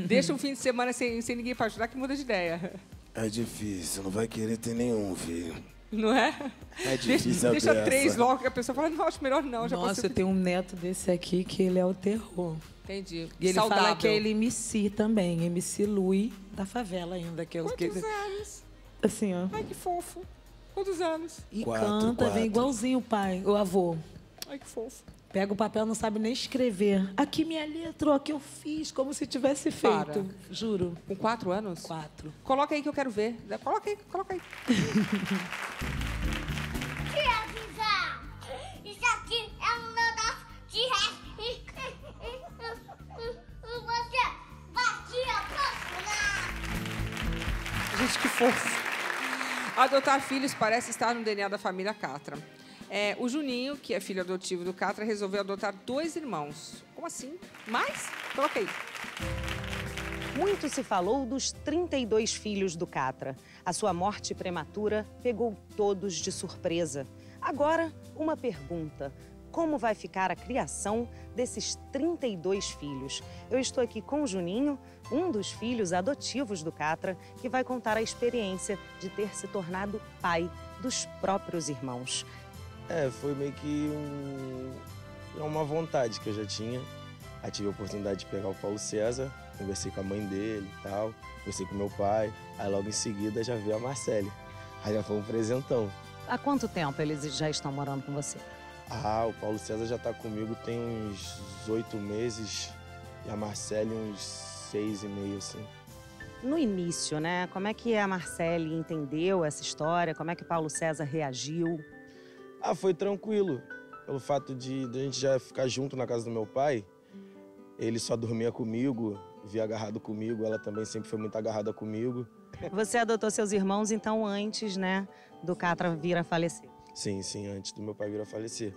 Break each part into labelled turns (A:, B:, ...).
A: Deixa um fim de semana sem, sem ninguém para ajudar que muda de ideia.
B: É difícil, não vai querer ter nenhum, filho.
A: Não é?
B: É
A: Deixa,
B: difícil
A: deixa
B: peça.
A: três logo, que a pessoa fala, não, acho melhor não. Já
C: Nossa,
A: posso
C: eu tenho um neto desse aqui que ele é o terror.
A: Entendi.
C: E ele
A: Saudável.
C: fala que é ele MC também, MC Lui da favela ainda. Que é o que
A: Quantos anos?
C: Assim, ó.
A: Ai, que fofo. Quantos anos?
C: E
B: Quatro,
C: canta,
B: quatro.
C: vem igualzinho o pai, o avô.
A: Ai, que fofo.
C: Pega o papel, não sabe nem escrever. Aqui minha letra, ó, que eu fiz, como se tivesse feito.
A: Para.
C: Juro.
A: Com quatro anos?
C: Quatro.
A: Coloca aí que eu quero ver. Coloca aí, coloca aí.
D: Isso aqui é um negócio de ré. E, você vai te apaixonar.
A: Gente, que fofo. Adotar filhos parece estar no DNA da família Catra. É, o Juninho, que é filho adotivo do Catra, resolveu adotar dois irmãos. Como assim? Mais? Coloca aí.
E: Muito se falou dos 32 filhos do Catra. A sua morte prematura pegou todos de surpresa. Agora, uma pergunta. Como vai ficar a criação desses 32 filhos? Eu estou aqui com o Juninho, um dos filhos adotivos do Catra, que vai contar a experiência de ter se tornado pai dos próprios irmãos.
F: É, foi meio que um, é uma vontade que eu já tinha. Aí tive a oportunidade de pegar o Paulo César, conversei com a mãe dele e tal, conversei com meu pai. Aí logo em seguida já veio a Marcele. Aí já foi um presentão.
E: Há quanto tempo eles já estão morando com você?
F: Ah, o Paulo César já tá comigo tem uns oito meses e a Marcele uns seis e meio, assim.
E: No início, né? Como é que a Marcele entendeu essa história? Como é que o Paulo César reagiu?
F: Ah, foi tranquilo. Pelo fato de, de a gente já ficar junto na casa do meu pai, ele só dormia comigo, via agarrado comigo, ela também sempre foi muito agarrada comigo.
E: Você adotou seus irmãos, então, antes, né, do Catra vir a falecer.
F: Sim, sim, antes do meu pai vir a falecer.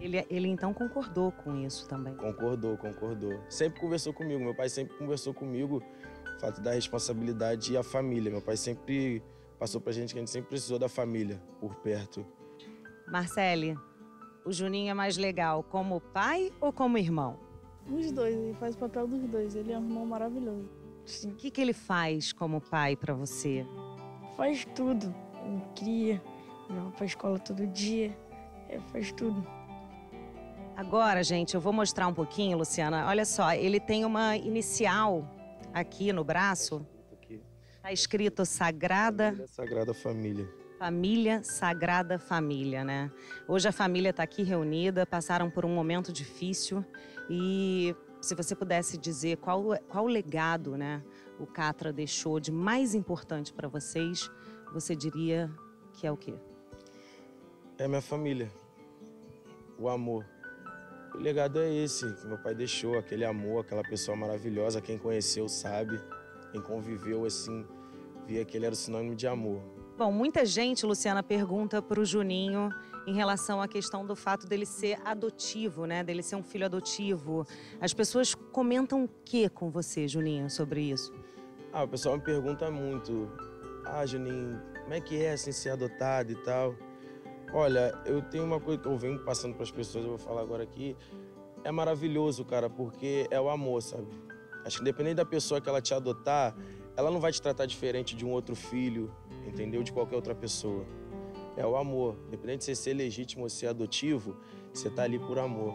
E: Ele, ele então concordou com isso também.
F: Concordou, concordou. Sempre conversou comigo, meu pai sempre conversou comigo o fato da responsabilidade e a família. Meu pai sempre passou pra gente que a gente sempre precisou da família por perto.
E: Marcele, o Juninho é mais legal como pai ou como irmão?
G: Os dois, ele faz o papel dos dois. Ele é um irmão maravilhoso.
E: O que, que ele faz como pai pra você?
G: Faz tudo. Ele cria, leva pra escola todo dia. É, faz tudo.
E: Agora, gente, eu vou mostrar um pouquinho, Luciana. Olha só, ele tem uma inicial aqui no braço.
F: Aqui.
E: Tá escrito Sagrada
F: Família Sagrada Família.
E: Família Sagrada Família, né? Hoje a família está aqui reunida, passaram por um momento difícil e se você pudesse dizer qual, qual legado, né, o Catra deixou de mais importante para vocês, você diria que é o quê?
F: É minha família. O amor. O legado é esse que meu pai deixou, aquele amor, aquela pessoa maravilhosa. Quem conheceu sabe, quem conviveu assim, via que ele era o sinônimo de amor.
E: Bom, muita gente, Luciana, pergunta para o Juninho em relação à questão do fato dele ser adotivo, né? Dele ser um filho adotivo. As pessoas comentam o que com você, Juninho, sobre isso?
F: Ah, o pessoal me pergunta muito. Ah, Juninho, como é que é assim ser adotado e tal? Olha, eu tenho uma coisa que eu venho passando para as pessoas, eu vou falar agora aqui. É maravilhoso, cara, porque é o amor, sabe? Acho que independente da pessoa que ela te adotar, ela não vai te tratar diferente de um outro filho, entendeu? De qualquer outra pessoa. É o amor. Independente de você ser legítimo ou ser adotivo, você tá ali por amor.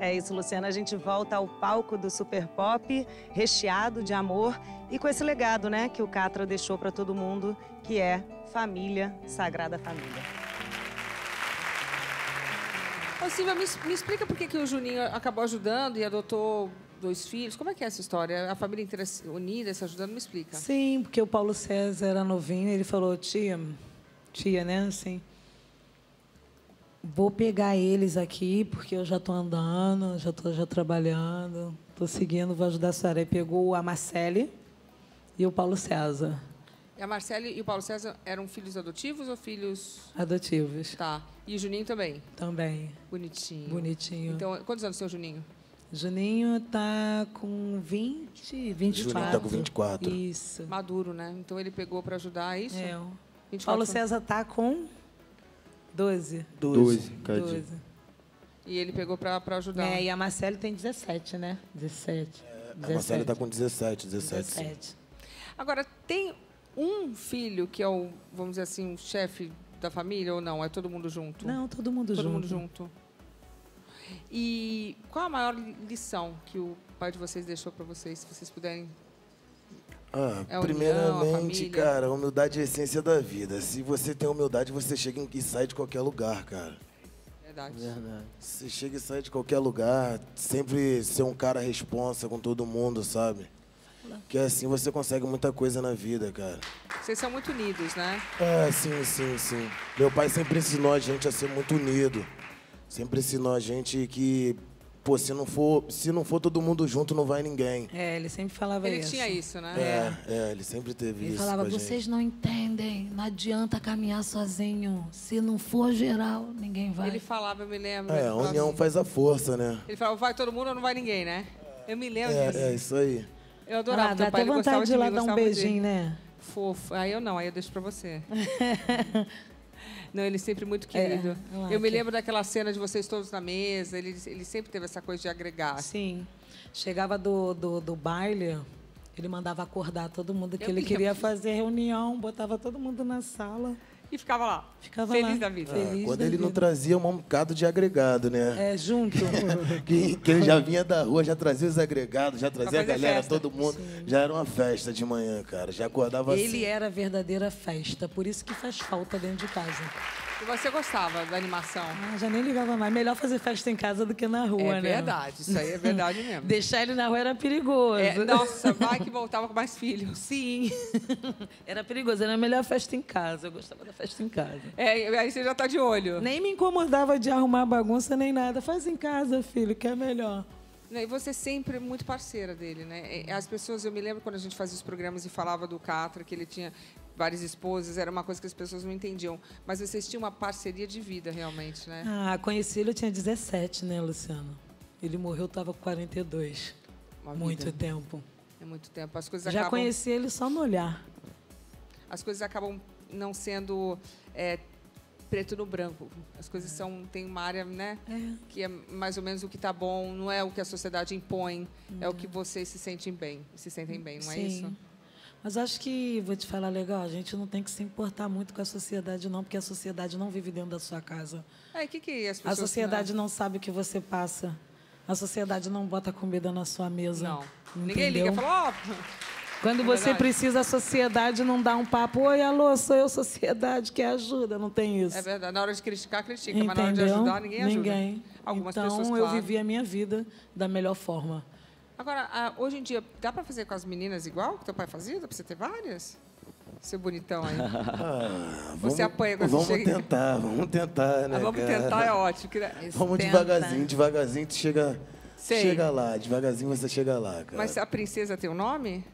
E: É isso, Luciana. A gente volta ao palco do Super Pop, recheado de amor e com esse legado, né, que o Catra deixou para todo mundo, que é família, Sagrada Família.
A: Ô, Silvia, me, me explica por que, que o Juninho acabou ajudando e adotou dois filhos. Como é que é essa história? A família inteira unida, se ajudando? Me explica.
C: Sim, porque o Paulo César era novinho, ele falou, tia, tia, né, assim, vou pegar eles aqui, porque eu já estou andando, já estou já trabalhando, estou seguindo, vou ajudar a senhora. Aí pegou a Marcele e o Paulo César,
A: E a Marcele e o Paulo César eram filhos adotivos ou filhos...
C: adotivos,
A: Tá. E o Juninho também?
C: também,
A: Bonitinho.
C: bonitinho.
A: Então, quantos anos tem o Juninho?
C: Juninho tá com 20, 24.
B: Juninho tá com 24.
C: Isso.
A: Maduro, né? Então ele pegou para ajudar, é isso?
C: É. o
A: 24
C: Paulo. César tá com 12.
B: 12.
C: 12.
A: E ele pegou para ajudar.
C: É, e a Marcele tem 17, né? 17.
F: É,
B: A Marcela tá com 17, 17. sim.
C: 17.
A: Agora, tem um filho que é o, vamos dizer assim, o chefe da família ou não? É todo mundo junto?
C: Não, todo mundo
A: todo
C: junto.
A: mundo junto. E qual a maior lição que o pai de vocês deixou para vocês, se vocês puderem?
B: Ah,
A: É união,
B: primeiramente,
A: família.
B: cara, a humildade é a essência da vida. Se você tem humildade, você chega e sai de qualquer lugar, cara.
A: Verdade.
B: Você chega e sai de qualquer lugar, sempre ser um cara responsa com todo mundo, sabe? Que assim você consegue muita coisa na vida, cara.
A: Vocês são muito unidos, né?
B: É, sim, sim, sim. Meu pai sempre ensinou a gente a ser muito unido. Sempre ensinou a gente que, pô, se não for, se não for todo mundo junto, não vai ninguém.
C: É, ele sempre falava
A: Ele
C: isso.
A: tinha isso, né?
B: É, é, ele sempre teve
C: Ele
B: isso
C: falava,
B: com a gente.
C: vocês não entendem, não adianta caminhar sozinho. Se não for geral, ninguém vai.
A: Ele falava, eu me lembro.
B: É,
A: ele
B: a
A: falava
B: união
A: assim.
B: faz a força, né?
A: Ele falava, vai todo mundo ou não vai ninguém, né? Eu me lembro disso.
B: É, é isso aí.
A: Eu adorava
C: ah,
A: teu
C: dá
A: pai,
C: até
A: ele
C: vontade de ir lá
A: mim,
C: dar um beijinho, né?
A: Fofo. Aí eu não, aí eu deixo pra você. não, ele sempre muito
C: É,
A: querido.
C: lá,
A: eu me lembro daquela cena de vocês todos na mesa. Ele, ele sempre teve essa coisa de agregar.
C: Sim. Chegava do, do, do baile, ele mandava acordar todo mundo que
A: Eu
C: ele queria fazer reunião, botava todo mundo na sala.
A: E ficava lá.
C: Ficava
A: feliz
C: lá.
A: da vida.
C: Feliz
B: Quando
C: da
B: ele não
C: vida.
B: trazia um bocado de agregado, né?
C: É, junto.
B: Que, que ele já vinha da rua, já trazia os agregados, já trazia a galera,
A: festa.
B: todo mundo. Já era uma festa de manhã, cara. Já acordava
C: ele
B: assim.
C: era a verdadeira festa, por isso que faz falta dentro de casa.
A: E você gostava da animação?
C: Ah, já nem ligava mais. Melhor fazer festa em casa do que na rua,
A: é
C: né?
A: verdade, isso aí é verdade mesmo.
C: Deixar ele na rua era perigoso.
A: É, nossa, vai que voltava com mais filhos.
C: Sim. era perigoso. Era a melhor festa em casa. Eu gostava da festa em casa.
A: É, aí você já tá de olho.
C: Nem me incomodava de arrumar bagunça nem nada. Faz em casa, filho, que é melhor.
A: Né, E você sempre muito parceira dele, né? As pessoas, eu me lembro quando a gente fazia os programas e falava do Catra, que ele tinha várias esposas, era uma coisa que as pessoas não entendiam. Mas vocês tinham uma parceria de vida, realmente, né?
C: Ah, conheci ele, eu tinha 17, né, Luciano? Ele morreu, eu estava com 42.
A: Uma
C: Muito
A: vida.
C: tempo.
A: É muito tempo. As coisas
C: Já
A: acabam,
C: conheci ele só no olhar.
A: as coisas acabam não sendo é, preto no branco. As coisas são tem uma área, né?
C: É.
A: Que é mais ou menos o que está bom. Não é o que a sociedade impõe. É o que vocês se sentem bem. Se sentem bem, não é
C: Sim.
A: isso?
C: Mas acho que, vou te falar legal, a gente não tem que se importar muito com a sociedade, não, porque a sociedade não vive dentro da sua casa.
A: Aí, o que que as
C: A
A: pessoas...
C: sociedade não sabe o que você passa. A sociedade não bota comida na sua mesa.
A: Não. Ninguém
C: Entendeu?
A: liga e fala, ó...
C: Quando
A: É
C: você precisa, a sociedade não dá um papo. Oi, alô, sou eu, sociedade, que ajuda. Não tem isso.
A: É verdade. Na hora de criticar, critica. Mas na hora de
C: Entendeu?
A: ajudar, ninguém ajuda.
C: Ninguém.
A: Algumas
C: então,
A: pessoas,
C: eu
A: claro.
C: vivi a minha vida da melhor forma.
A: Agora, hoje em dia, dá para fazer com as meninas igual que teu pai fazia? Dá para você ter várias? Seu bonitão aí.
B: Ah,
A: Você apanha quando
B: Vamos
A: chega
B: tentar, vamos tentar, né?
A: Ah, vamos
B: cara?
A: tentar, é ótimo. que-
B: Vamos
C: Tenta.
B: devagarzinho, devagarzinho tu chega,
A: Sei.
B: chega lá, devagarzinho você chega lá, cara.
A: Mas a princesa tem um nome?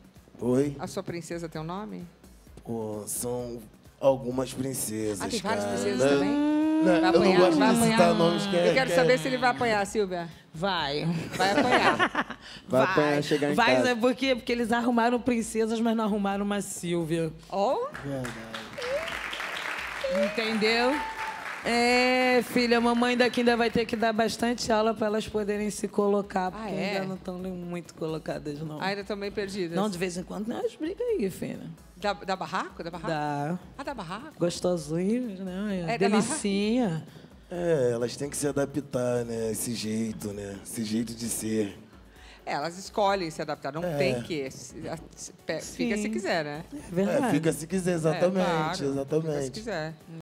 B: Oi?
A: A sua princesa tem um nome?
B: Pô, são algumas princesas,
A: Ah, tem várias
B: cara.
A: princesas também?
B: Não,
A: Vai
B: eu não
A: apanhar,
B: gosto
A: vai
B: de citar
A: apanhar.
B: nomes que é...
A: Eu quero
B: que
A: saber
B: é...
A: se ele vai apanhar, Silvia.
C: Vai.
A: Vai apanhar.
H: Vai apanhar chegar em
C: Vai,
H: casa.
C: sabe por quê? Porque eles arrumaram princesas, mas não arrumaram uma Silvia.
A: Ó,
C: Entendeu? É, filha, a mamãe daqui ainda vai ter que dar bastante aula para elas poderem se colocar, porque
A: é?
C: ainda não estão muito colocadas, não.
A: ainda também perdidas.
C: Não, de vez em quando, nós briga aí, filha.
A: Da, da barraco? Da barraco?
C: Dá.
A: Ah, da barraco?
C: Gostosinhos, né?
A: É, da
C: Delicinha.
B: É, elas têm que se adaptar, né? Esse jeito, né? Esse jeito de ser.
A: É, elas escolhem se adaptar. Não
B: É.
A: tem que. Se- se- Fica se
C: Sim.
A: quiser, né?
C: É verdade.
B: É, fica se quiser, exatamente,
A: É, claro. Fica se
B: exatamente.
A: quiser.